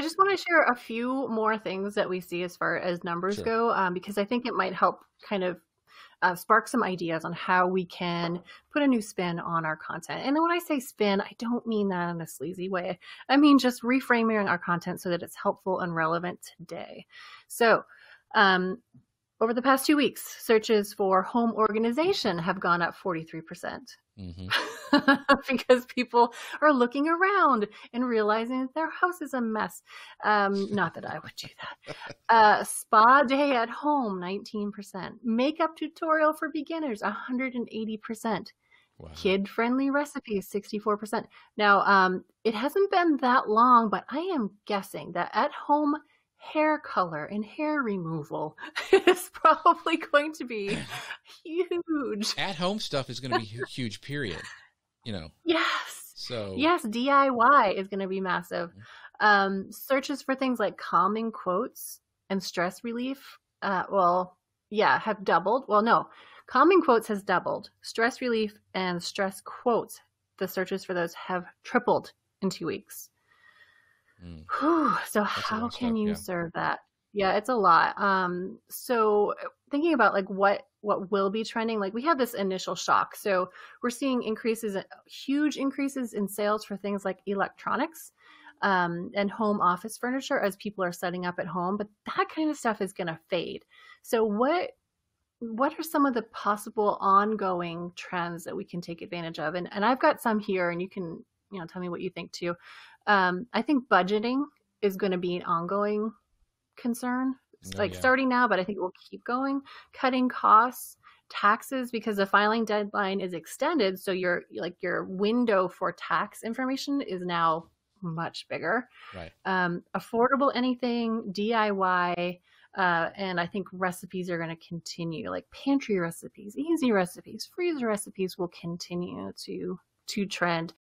I just want to share a few more things that we see as far as numbers Sure. go, um, because I think it might help kind of uh, spark some ideas on how we can put a new spin on our content. And when I say spin, I don't mean that in a sleazy way. I mean just reframing our content so that it's helpful and relevant today. So, um, over the past two weeks, searches for home organization have gone up 43%. hmm because people are looking around and realizing that their house is a mess. Um, not that I would do that. Uh, spa day at home, 19%. Makeup tutorial for beginners, 180%. Wow. Kid friendly recipes, 64%. Now, um, it hasn't been that long, but I am guessing that at home hair color and hair removal is probably going to be huge. At home stuff is going to be huge. Period. You know. Yes. So Yes, DIY is going to be massive. Mhm. Um, searches for things like calming quotes and stress relief, uh, well, yeah, have doubled. Well, no, calming quotes has doubled. Stress relief and stress quotes, the searches for those have tripled in two weeks. Mm. Whew, so a how can stuff, you yeah. serve that? Yeah, it's a lot. Um, so thinking about like what what will be trending, like we have this initial shock. So we're seeing increases, huge increases in sales for things like electronics um, and home office furniture as people are setting up at home. But that kind of stuff is going to fade. So what what are some of the possible ongoing trends that we can take advantage of? And and I've got some here, and you can you know tell me what you think too. Um, I think budgeting is going to be an ongoing concern. Oh, like yeah. starting now, but I think it will keep going. Cutting costs, taxes because the filing deadline is extended, so your like your window for tax information is now much bigger. Right. Um, affordable anything, DIY, uh, and I think recipes are going to continue. Like pantry recipes, easy recipes, freezer recipes will continue to to trend.